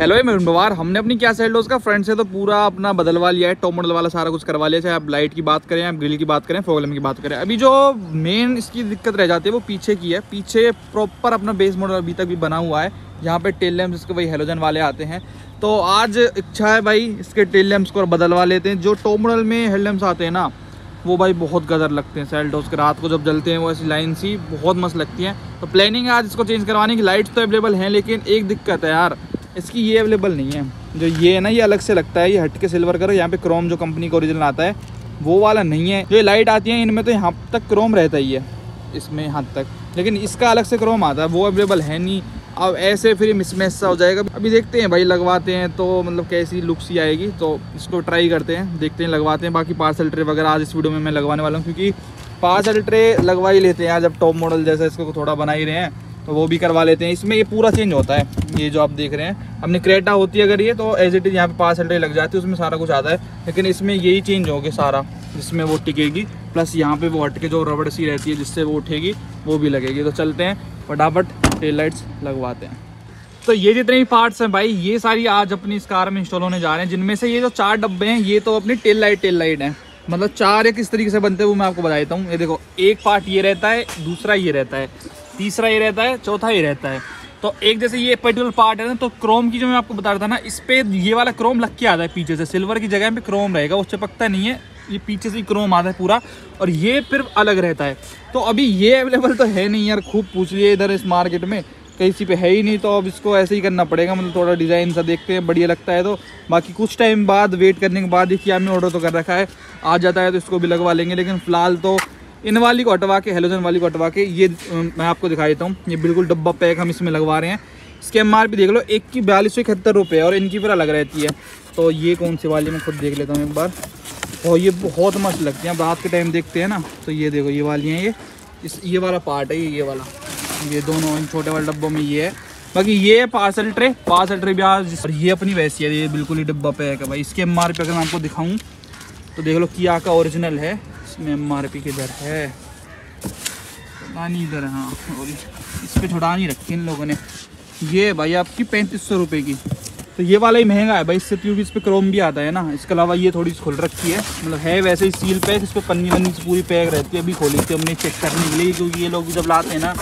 Hello मैं बवार हमने अपनी क्या सेल उसका फ्रंट से तो पूरा अपना बदलवा लिया है टॉप वाला सारा कुछ करवा लिया चाहे आप लाइट की बात करें, आप ग्रिल की बात करें फोगलम की बात करें। अभी जो मेन इसकी दिक्कत रह जाती है, वो पीछे की है। पीछे प्रॉपर अपना बेस मॉडल अभी तक भी बना हुआ है। यहाँ पे टेल लैम्प इसके वही हेलोजन वाले आते हैं। तो आज इच्छा है भाई, इसके टेल लैम्प्स को बदलवा लेते हैं। जो टॉप में हेड लैम्प्स आते हैं ना, वो भाई बहुत गदर लगते हैं सेल्टोस के। रात को जब जलते हैं, वो ऐसी लाइन सी बहुत मस्त लगती हैं। तो प्लानिंग है आज इसको चेंज करवाने की। लाइट्स तो अवेलेबल हैं, लेकिन एक दिक्कत है यार। इसकी ये अवेलेबल नहीं है। जो ये है ना, ये अलग से लगता है, ये हट के सिल्वर करो यहाँ पे क्रोम जो कंपनी का ओरिजिनल आता है, वो वाला नहीं है। जो लाइट आती है, इनमें तो यहाँ तक क्रोम रहता ही है, इसमें यहाँ तक। लेकिन इसका अलग से क्रोम आता है, वो अवेलेबल है नहीं। अब ऐसे फिर मिसमैच सा हो जाएगा। अभी देखते हैं भाई, लगवाते हैं तो मतलब कैसी लुक सी आएगी। तो इसको ट्राई करते हैं, देखते हैं, लगवाते हैं। बाकी पार्सल ट्रे वगैरह आज इस वीडियो में मैं लगवाने वाला हूँ, क्योंकि पार्सल ट्रे लगवा ही लेते हैं आज अब टॉप मॉडल जैसा इसको थोड़ा बना ही रहे हैं। तो वो भी करवा लेते हैं। इसमें ये पूरा चेंज होता है, ये जो आप देख रहे हैं। अपनी क्रेटा होती है अगर ये तो एज इट इज़ यहाँ पे पाँच हल्टे लग जाती है, उसमें सारा कुछ आता है। लेकिन इसमें यही चेंज होगी सारा, जिसमें वो टिकेगी प्लस यहाँ पे वो हट के जो रबड़ सी रहती है, जिससे वो उठेगी, वो भी लगेगी। तो चलते हैं, फटाफट टेल लाइट्स लगवाते हैं। तो ये जितने भी पार्ट्स हैं भाई, ये सारी आज अपनी इस कार में इंस्टॉल होने जा रहे हैं। जिनमें से ये जो चार डब्बे हैं, ये तो अपनी टेल लाइट टेल लाइट है। मतलब चार एक किस तरीके से बनते हैं, वो मैं आपको बता देता हूँ। ये देखो, एक पार्ट ये रहता है, दूसरा ये रहता है। तीसरा ये रहता है, चौथा ये रहता है। तो एक जैसे ये पर्टिकुलर पार्ट है ना तो क्रोम की जो मैं आपको बता रहा था ना, इस पर ये वाला क्रोम लग के आता है पीछे से। सिल्वर की जगह पे क्रोम रहेगा उस चिपकता नहीं है, ये पीछे से क्रोम आता है पूरा। और ये फिर अलग रहता है। तो अभी ये अवेलेबल तो है नहीं यार, खूब पूछ लिए इधर इस मार्केट में। कहीं पे है ही नहीं तो अब इसको ऐसे ही करना पड़ेगा। मतलब थोड़ा डिज़ाइन सा देखते हैं, बढ़िया लगता है तो। बाकी कुछ टाइम बाद वेट करने के बाद, देखिए, हमने ऑर्डर तो कर रखा है। आ जाता है तो इसको भी लगवा लेंगे, लेकिन फ़िलहाल तो इन वाली को हटवा के हेलोजन वाली को हटवा के, ये मैं आपको दिखा देता हूँ। ये बिल्कुल डब्बा पैक हम इसमें लगवा रहे हैं। इसके एम आर देख लो, एक की बयालीस सौ इकहत्तर रुपये और इनकी फिर अलग रहती है। तो ये कौन सी वाली, मैं खुद देख लेता हूँ एक बार। और ये बहुत मस्त लगती हैं। रात के टाइम देखते हैं ना तो ये देखो, ये वाली हैं ये। इस, ये वाला पार्ट है ये ये वाला। ये दोनों, इन छोटे वाले डब्बों में ये है। बाकी ये है पार्सल ट्रे पार्सल ट्रे भी आज, और ये अपनी वैसी है, ये बिल्कुल ही डब्बा पैक है भाई। इसके एम आर अगर मैं आपको दिखाऊँ तो देख लो किया का ओरिजिनल है। इसमें एम आर पी किधर है। पता नहीं इधर हाँ और इस पर छुड़ा नहीं रखी इन लोगों ने। ये भाई आपकी पैंतीस सौ रुपये की। तो ये वाला ही महँगा है भाई, इससे क्योंकि इस पर क्रोम भी आता है ना। इसके अलावा ये थोड़ी खुल रखी है। मतलब है वैसे ही सील पैक इस पर पन्नी वन्नी से पूरी पैक रहती है। अभी खोली थी, हमने चेक करने के लिए, क्योंकि ये लोग जब लाते हैं ना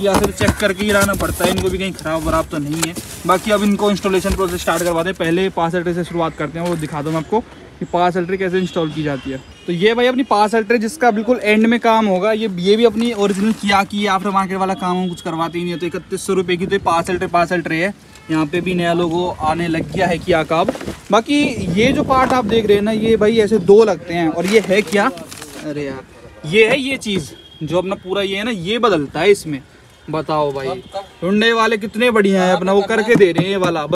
या फिर चेक करके ही लाना पड़ता है। इनको भी कहीं ख़राब वराब तो नहीं है। बाकी अब इनको इंस्टॉलेशन प्रोसेस स्टार्ट करवाते हैं। पहले पास से शुरुआत करते हैं, वो दिखा दूँ मैं आपको। कि पास अल्ट्री कैसे इंस्टॉल की जाती है। तो ये भाई अपनी पास अल्ट्री जिसका बिल्कुल एंड में काम होगा। ये ये भी अपनी ओरिजिनल किया की आफ्टर मार्केट वाला काम हम कुछ करवाते ही नहीं है। तो इकतीस सौ रुपये की तो पास अल्ट्रे पास अल्ट्रे है। यहाँ पे भी नया लोगो आने लग गया है किया का अब। बाकी ये जो पार्ट आप देख रहे हैं ना ये भाई ऐसे दो लगते हैं। और ये है क्या? अरे यार ये है ये चीज़ जो अपना पूरा ये है ना ये बदलता है इसमें। बताओ भाई ढूँढने वाले कितने बढ़िया हैं अपना वो करके दे रहे हैं ये वाला।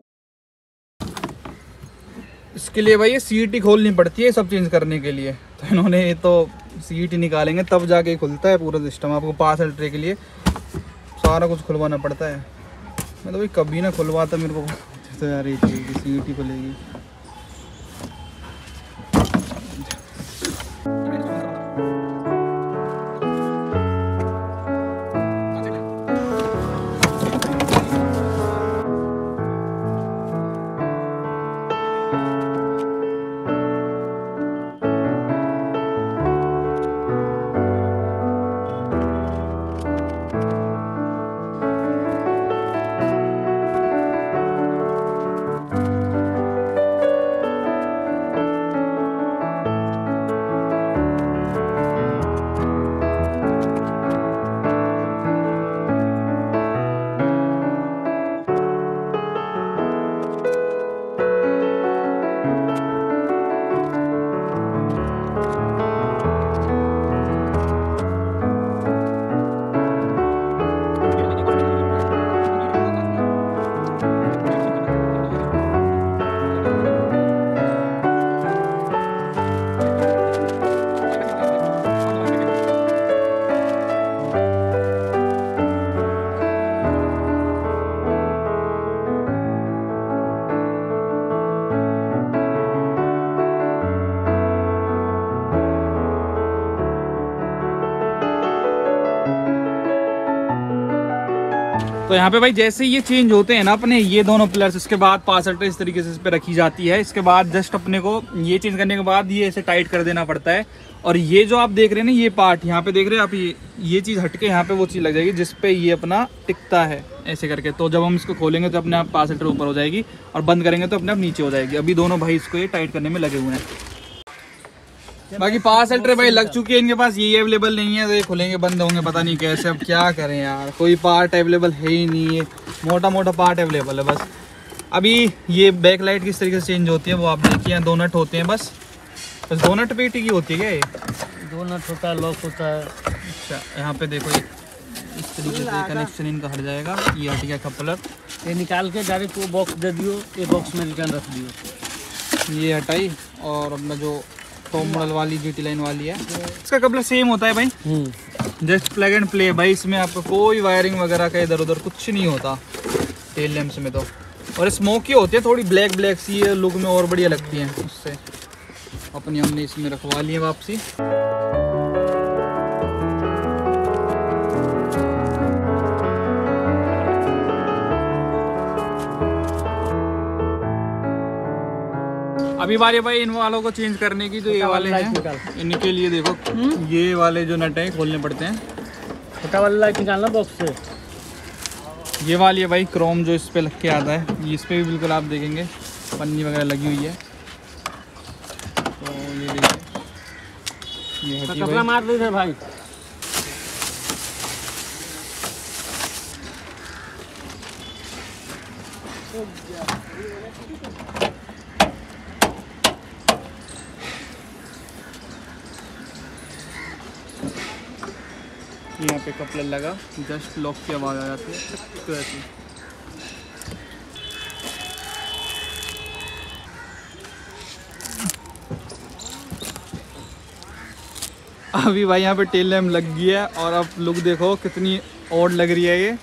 इसके लिए भाई ये सीट ही खोलनी पड़ती है सब चेंज करने के लिए। तो इन्होंने ये तो सीट ही निकालेंगे, तब जाके खुलता है पूरा सिस्टम आपको पास अल्ट्रे के लिए सारा कुछ खुलवाना पड़ता है। मैं तो भाई कभी ना खुलवाता मेरे को। तो यार ये सीट ही खुलेगी। तो यहाँ पे भाई जैसे ये चेंज होते हैं ना अपने, ये दोनों पिलर्स इसके बाद पासल्ट इस तरीके से इस पर रखी जाती है। इसके बाद जस्ट अपने को ये चेंज करने के बाद ये ऐसे टाइट कर देना पड़ता है। और ये जो आप देख रहे हैं ना, ये पार्ट यहाँ पे देख रहे हैं, आप ये ये चीज़ हटके यहाँ पे वो चीज़ लग जाएगी जिस जिसपे ये अपना टिकता है, ऐसे करके। तो जब हम इसको खोलेंगे तो अपने आप पासल्टर ऊपर हो जाएगी और बंद करेंगे तो अपने आप नीचे हो जाएगी। अभी दोनों भाई इसको ये टाइट करने में लगे हुए हैं। बाकी पास अल्ट्रे भाई लग चुकी है इनके पास ये अवेलेबल नहीं है तो ये खुलेंगे बंद होंगे पता नहीं कैसे अब क्या करें यार। कोई पार्ट अवेलेबल है ही नहीं है मोटा मोटा पार्ट अवेलेबल है बस। अभी ये बैक लाइट किस तरीके से चेंज होती है वो आप देखिए दो नट होते हैं बस। बस दो नट पेटी की होती है क्या ये? दो नट होता है लॉक होता है। अच्छा यहाँ पे देखो ये। इस तरीके से कनेक्शन इनका हट जाएगा ये हट गया कपलर ये निकाल के डायरेक्ट वो बॉक्स दे दियो ये बॉक्स में रिटर्न रख दियो। ये हटाई और अपना जो टॉप मॉडल वाली ड्यूटी लाइन वाली है। इसका कपड़ा सेम होता है भाई। जस्ट प्लग एंड प्ले भाई इसमें आपको कोई वायरिंग वगैरह का इधर उधर कुछ नहीं होता। टेल लैम्प्स में तो। और स्मोकी होती है थोड़ी ब्लैक ब्लैक सी लुक में और बढ़िया लगती है उससे। अपनी हमने इसमें रखवा लिया है वापसी। अभी बारी भाई इन वालों को चेंज करने की जो ये वाले हैं। इनके लिए देखो हम्म? ये वाले जो नट हैं खोलने पड़ते हैं। छोटा वाला लाइट निकालना बॉक्स से। ये वाली है भाई क्रोम जो इस पे लग के आता है। इस पे भी बिल्कुल आप देखेंगे पन्नी वगैरह लगी हुई है। तो ये देखिए ये कपड़ा मार दे भाई। यहाँ पे कपड़ा लगा। जस्ट लॉक की आवाज़ आ जाती है। तो ऐसी। अभी भाई यहाँ पे टेल लैम्प लग गई है और अब लुक देखो कितनी और लग रही है ये।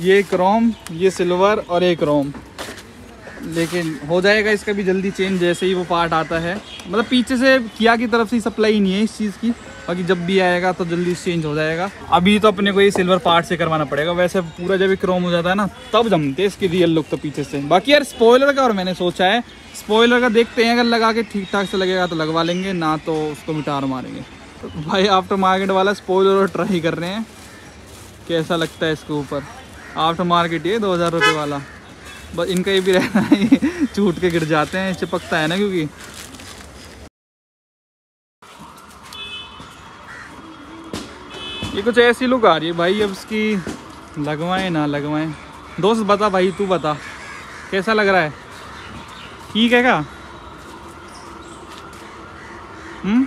ये क्रोम ये सिल्वर और ये क्रोम लेकिन हो जाएगा इसका भी जल्दी चेंज जैसे ही वो पार्ट आता है। मतलब पीछे से किया की तरफ़ से सप्लाई नहीं है इस चीज़ की। बाकी जब भी आएगा तो जल्दी चेंज हो जाएगा। अभी तो अपने को ये सिल्वर पार्ट से करवाना पड़ेगा। वैसे पूरा जब क्रोम हो जाता है ना, तब जमते इसकी रियल लुक तो पीछे से। बाकी यार स्पॉयलर का और मैंने सोचा है स्पॉयलर का देखते हैं। अगर लगा के ठीक ठाक से लगेगा तो लगवा लेंगे, ना तो उसको मिटार मारेंगे। तो भाई आफ्टर मार्केट वाला स्पॉयलर और ट्राई कर रहे हैं। कैसा लगता है इसके ऊपर? आफ्टर मार्केट ये दो हज़ार रुपये वाला। बस इनका ये भी रहना है छूट के गिर जाते हैं चिपकता है ना क्योंकि। ये कुछ ऐसी लुक आ रही है भाई अब इसकी लगवाएँ ना लगवाएँ। दोस्त बता भाई तू बता कैसा लग रहा है? ठीक है क्या? हम्म?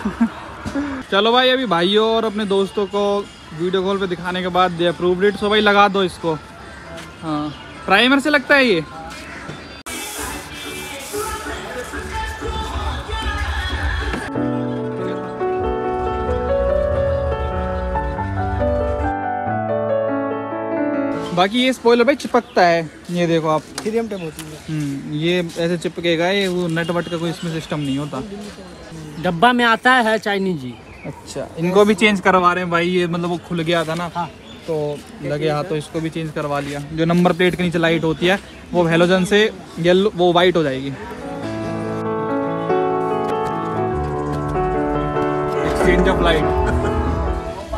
चलो भाई अभी भाइयों और अपने दोस्तों को वीडियो कॉल पे दिखाने के बाद दे अप्रूव इट सो भाई लगा दो इसको। हाँ। प्राइमर से लगता है ये? बाकी ये स्पॉइलर भाई चिपकता है। ये देखो आप। थ्री टेप होती है। हम्म, ये ऐसे चिपकेगा ये वो नट वट का कोई इसमें सिस्टम नहीं होता। डब्बा में आता है चाइनीज़ जी। अच्छा इनको भी चेंज करवा रहे हैं भाई ये मतलब वो खुल गया था ना। हाँ। तो लगे हाथ तो इसको भी चेंज करवा लिया। जो नंबर प्लेट के नीचे लाइट होती है वो हेलोजन से येलो वो वाइट हो जाएगी। एक्सचेंज ऑफ़ लाइट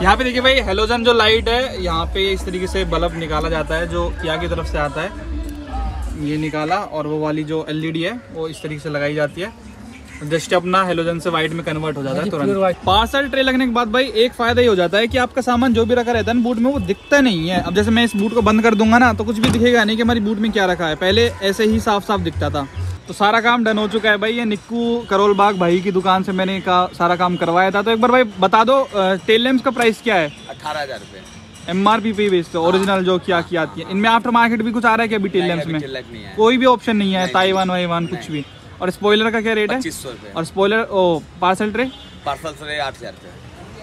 यहाँ पे देखिए भाई हेलोजन जो लाइट है यहाँ पे इस तरीके से बल्ब निकाला जाता है जो किया की तरफ़ से आता है। ये निकाला और वो वाली जो एलईडी है वो इस तरीके से लगाई जाती है। जस्ट अपना हेलोजन से व्हाइट में कन्वर्ट हो जाता है तुरंत। पार्सल ट्रे लगने के बाद भाई एक फ़ायदा ये हो जाता है कि आपका सामान जो भी रखा रहता है ना बूट में वो दिखता नहीं है। अब जैसे मैं इस बूट को बंद कर दूँगा ना तो कुछ भी दिखेगा नहीं कि हमारी बूट में क्या रखा है। पहले ऐसे ही साफ़ साफ़ दिखता था। तो सारा काम डन हो चुका है भाई। ये निक्कू करोल बाग भाई की दुकान से मैंने का सारा काम करवाया था। तो एक बार भाई बता दो टेल लैम्प्स का प्राइस क्या है? अठारह हज़ार रुपये। एम आर पी पे बेचते हो ओरिजिनल जो क्या की आती है। इनमें आफ्टर मार्केट भी कुछ आ रहा है क्या अभी टेल लैम्प्स में? है। कोई भी ऑप्शन नहीं है ताइवान वाइवान कुछ भी। और स्पॉइलर का क्या रेट है? पच्चीस सौ रुपये। और स्पॉइलर ओ पार्सल ट्रे पार्सल से आठ हज़ार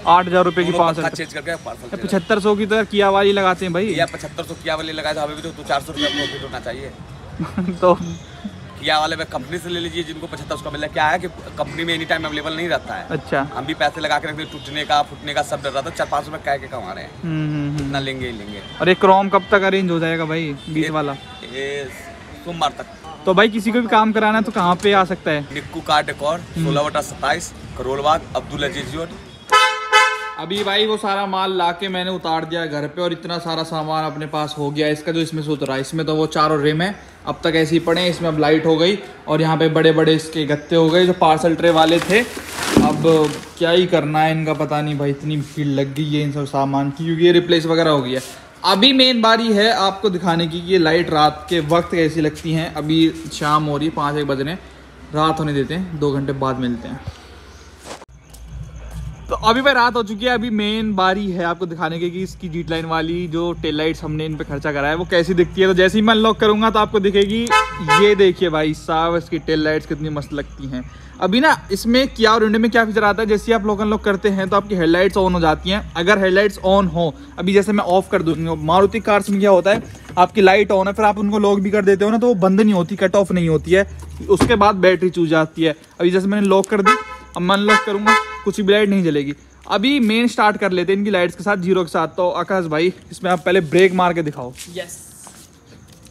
आठ हज़ार रुपए की पार्सल पार्सल पचहत्तर सौ की तो किया वाली लगाते हैं भाई। या पचहत्तर सौ किया वाले लगाए तो हमें भी तो चार सौ रुपया प्रॉफिट होना चाहिए। तो किया वाले कंपनी से ले लीजिए जिनको पचहत्तर उसका मिल। है क्या है कि कंपनी में एनी टाइम अवेलेबल नहीं रहता है। अच्छा। हम भी पैसे लगा के रखते हैं, टूटने का फूटने का सब डर रहा था चार पाँच रुपये कह के कमा रहे हैं। हम्म हम्म, हम्म। इतना लेंगे ही लेंगे। और ये क्रोम कब तक अरेंज हो जाएगा भाई बीस वाला? सोमवार तक। तो भाई किसी को भी काम कराना है तो कहाँ पे आ सकता है? निक्कू कार डेकोर सोलह बटा सत्ताईस करोलबाग अब्दुल अज़ीज़ रोड अभी भाई वो सारा माल लाके मैंने उतार दिया घर पे और इतना सारा सामान अपने पास हो गया इसका जो इसमें से उतरा है इसमें तो वो चारों रिम है। अब तक ऐसे ही पड़े हैं इसमें अब लाइट हो गई और यहाँ पे बड़े बड़े इसके गत्ते हो गए जो पार्सल ट्रे वाले थे। अब क्या ही करना है इनका पता नहीं भाई इतनी भीड़ लग गई है इन सब सामान की क्योंकि ये रिप्लेस वगैरह हो गया अभी मेन बारी है आपको दिखाने की कि ये लाइट रात के वक्त कैसी लगती हैं। अभी शाम हो रही है, पाँच एक बज रहे हैं। रात होने देते हैं, दो घंटे बाद मिलते हैं। अभी भाई रात हो चुकी है, अभी मेन बारी है आपको दिखाने की कि इसकी जीट लाइन वाली जो टेल लाइट्स हमने इन पे खर्चा करा है, वो कैसी दिखती है। तो जैसे ही मैं अनलॉक करूँगा तो आपको दिखेगी, ये देखिए भाई साहब, इसकी टेल लाइट्स कितनी मस्त लगती हैं। अभी ना, इसमें क्या और इंडिया में क्या फीचर आता है, जैसे आप लोग अनलॉक करते हैं तो आपकी हेडलाइट्स ऑन हो जाती हैं। अगर हेडलाइट्स ऑन हो, अभी जैसे मैं ऑफ़ कर दूँगी मारुति कार्स में क्या होता है, आपकी लाइट ऑन है, फिर आप उनको लॉक भी कर देते हो ना तो वो बंद नहीं होती कट ऑफ़ नहीं होती है, उसके बाद बैटरी चूज़ जाती है। अभी जैसे मैंने लॉक कर दी, अब मैं अनलॉक करूँगा। कुछ भी लाइट नहीं जलेगी। अभी मेन स्टार्ट कर लेते हैं इनकी लाइट्स के साथ ज़ीरो के साथ। तो आकाश भाई इसमें आप पहले ब्रेक मार के दिखाओ। यस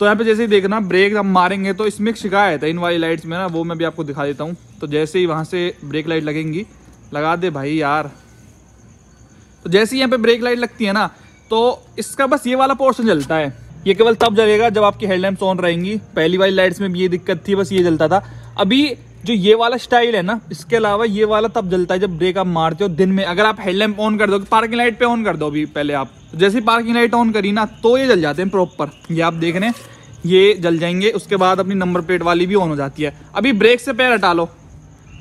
तो यहाँ पे जैसे ही देखना ब्रेक हम मारेंगे तो इसमें एक शिकायत है इन वाली लाइट्स में ना वो मैं भी आपको दिखा देता हूँ। तो जैसे ही वहाँ से ब्रेक लाइट लगेंगी लगा दे भाई यार। तो जैसे ही यहाँ पे ब्रेक लाइट लगती है ना तो इसका बस ये वाला पोर्शन जलता है। ये केवल तब जलेगा जब आपकी हेडलैम्प्स ऑन रहेंगी। पहली वाली लाइट्स में भी ये दिक्कत थी बस ये जलता था। अभी जो ये वाला स्टाइल है ना, इसके अलावा ये वाला तब जलता है जब ब्रेक आप मारते हो दिन में। अगर आप हेडलैम्प ऑन कर दो पार्किंग लाइट पे ऑन कर दो अभी पहले आप। जैसे पार्किंग लाइट ऑन करी ना तो ये जल जाते हैं प्रॉपर। ये आप देख रहे हैं, ये जल जाएँगे, उसके बाद अपनी नंबर प्लेट वाली भी ऑन हो जाती है। अभी ब्रेक से पैर हटा लो।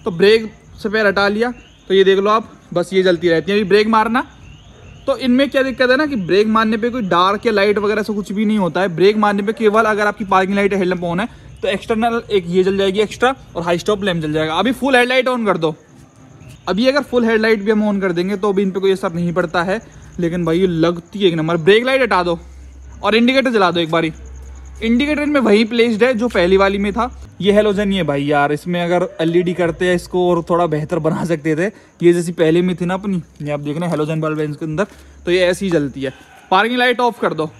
तो ब्रेक से पैर हटा लिया तो ये देख लो आप, बस ये जलती रहती है। अभी ब्रेक मारना तो इनमें क्या दिक्कत है ना कि ब्रेक मारने पे कोई डार्क या लाइट वगैरह से कुछ भी नहीं होता है। ब्रेक मारने पे केवल अगर आपकी पार्किंग लाइट हेडलैम्प ऑन है तो एक्सटर्नल एक ये जल जाएगी एक्स्ट्रा और हाई स्टॉप लैम्प जल जाएगा। अभी फुल हेडलाइट ऑन कर दो। अभी अगर फुल हेडलाइट भी हम ऑन कर देंगे तो अभी इन पर कोई असर नहीं पड़ता है। लेकिन भाई, ये लगती है एक नंबर ब्रेक लाइट हटा दो और इंडिकेटर जला दो एक बारी। इंडिकेटर में वही प्लेस्ड है जो पहली वाली में था। ये हेलोजन ही है भाई यार। इसमें अगर एलईडी करते हैं, इसको और थोड़ा बेहतर बना सकते थे। ये जैसी पहले में थी ना अपनी। ये आप देख रहे हैं हेलोजन बल्ब इसके अंदर। तो ये ऐसी जलती है। पार्किंग लाइट ऑफ़ कर दो।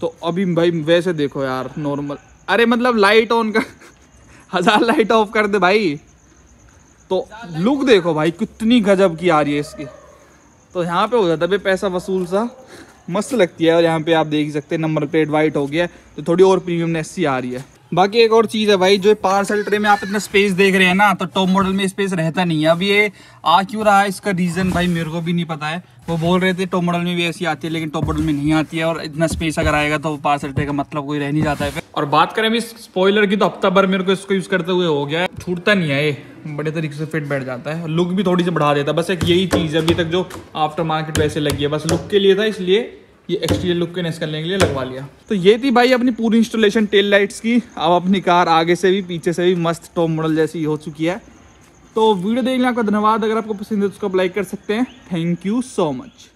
तो अभी भाई, वैसे देखो यार नॉर्मल अरे मतलब लाइट ऑन कर हज़ार लाइट ऑफ़ कर दे भाई। तो लुक देखो भाई, कितनी गजब की आ रही है इसकी। तो यहाँ पे हो जाता है पैसा वसूल सा। मस्त लगती है और यहाँ पे आप देख सकते हैं नंबर प्लेट वाइट हो गया है। तो थोड़ी और प्रीमियमनेस सी आ रही है। बाकी एक और चीज़ है भाई, जो पार्सल ट्रे में आप इतना स्पेस देख रहे हैं ना तो टॉप मॉडल में स्पेस रहता नहीं है। अब ये आ क्यों रहा है, इसका रीज़न भाई मेरे को भी नहीं पता है। वो बोल रहे थे टॉप मॉडल में भी ऐसी आती है, लेकिन टॉप मॉडल में नहीं आती है, और इतना स्पेस अगर आएगा तो पार्सल ट्रे का मतलब कोई रह नहीं जाता है। फिर और बात करें अभी स्पॉयलर की तो हफ़्ता भर मेरे को इसको यूज़ करते हुए हो गया है। छूटता नहीं है ये, बड़े तरीके से फिट बैठ जाता है। लुक भी थोड़ी सी बढ़ा देता है, बस एक यही चीज़ है अभी तक जो आफ्टर मार्केट वैसे लगी है। बस लुक के लिए था, इसलिए ये एक्सटीरियर लुक के नेस करने के लिए लगवा लिया। तो ये थी भाई अपनी पूरी इंस्टॉलेशन टेल लाइट्स की। अब अपनी कार आगे से भी, पीछे से भी मस्त टॉप मॉडल जैसी हो चुकी है। तो वीडियो देखने आपका धन्यवाद। अगर आपको पसंद है तो उसको लाइक कर सकते हैं। Thank you so much